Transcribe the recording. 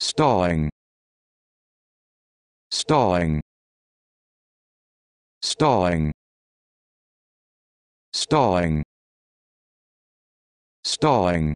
stalling. Stalling. Stalling. Stalling. Stalling.